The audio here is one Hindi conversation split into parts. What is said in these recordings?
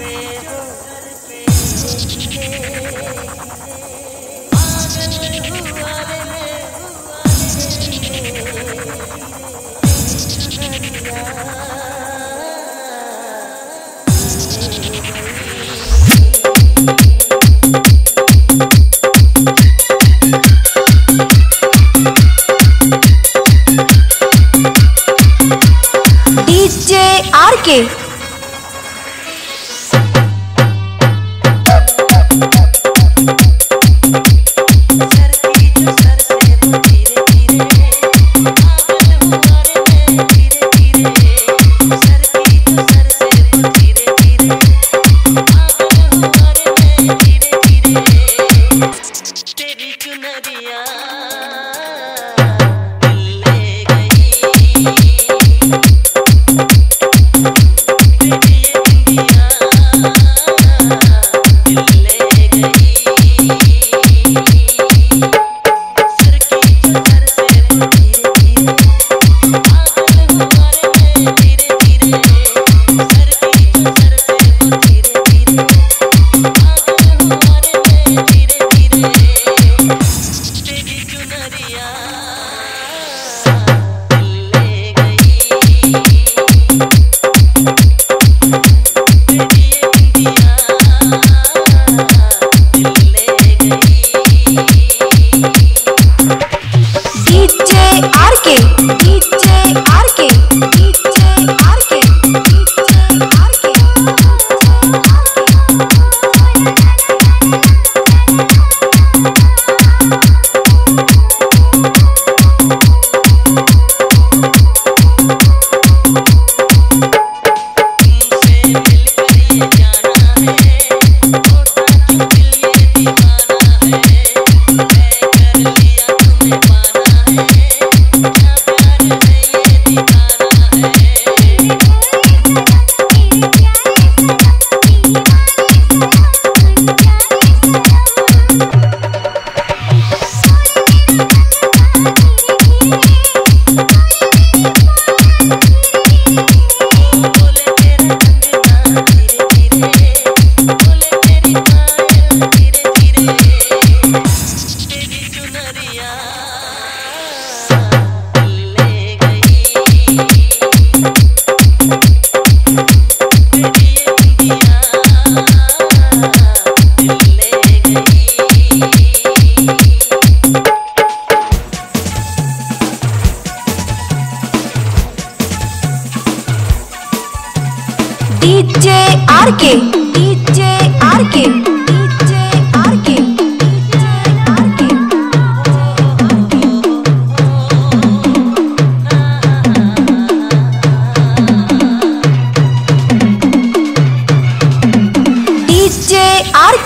पे के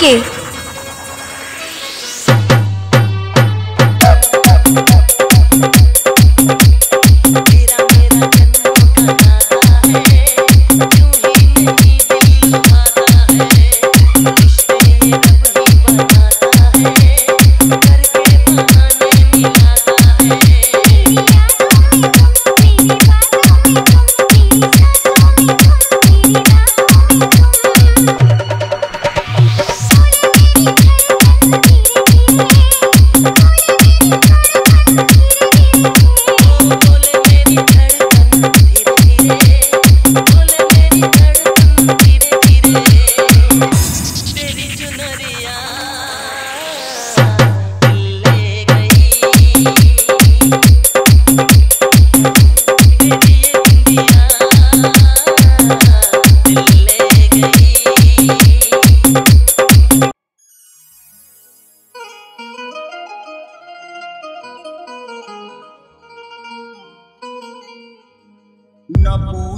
Oke. Okay.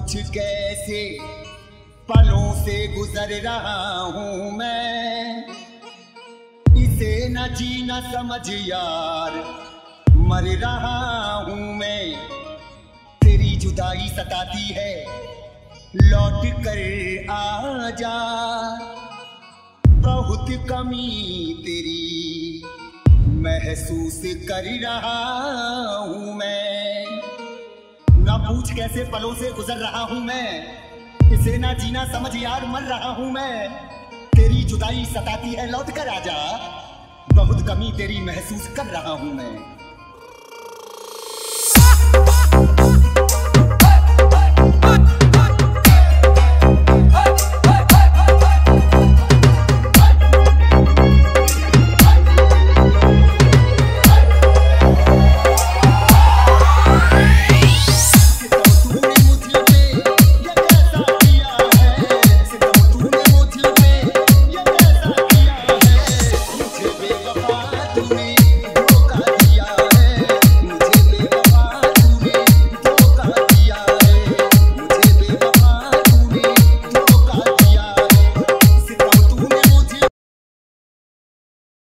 कुछ कैसे पलों से गुजर रहा हूँ मैं। इसे न जीना समझ यार, मर रहा हूँ मैं। तेरी जुदाई सताती है, लौट कर आ जा बहुत कमी तेरी महसूस कर रहा कुछ कैसे पलों से गुजर रहा हूँ मैं? इसे ना जीना समझ यार, मर रहा हूँ मैं। तेरी जुदाई सताती है, लौट कर आजा। बहुत कमी तेरी महसूस कर रहा हूँ मैं।